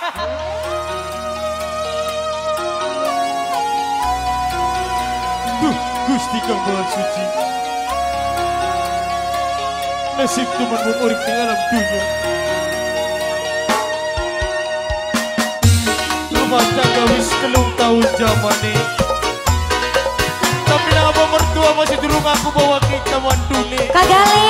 Duh, Gusti kang suci. Nasib temen pun urip alam. Rumah tangga wis kelum tahun ini. Tapi nama apa mertua masih dulu aku bawa kita dunia. Kagale.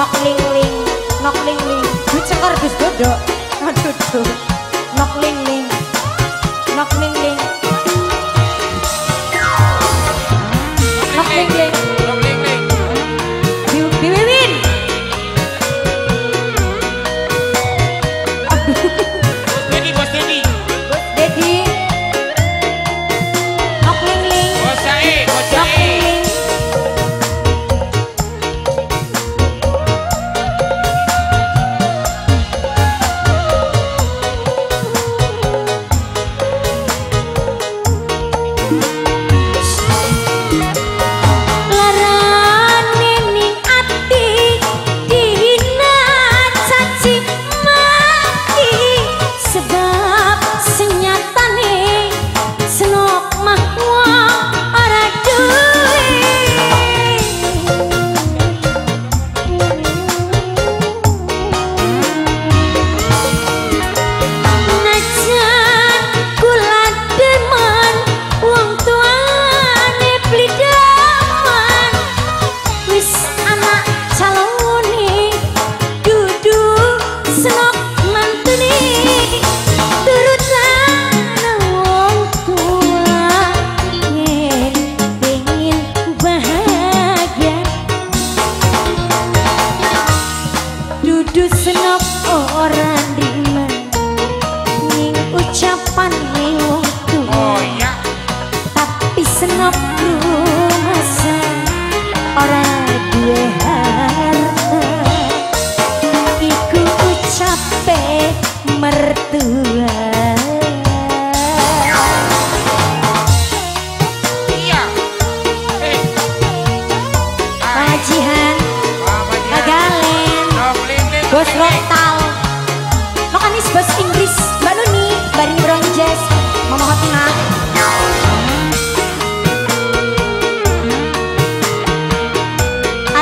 nok ling ling. Nok ling ling. Duit Gus aduh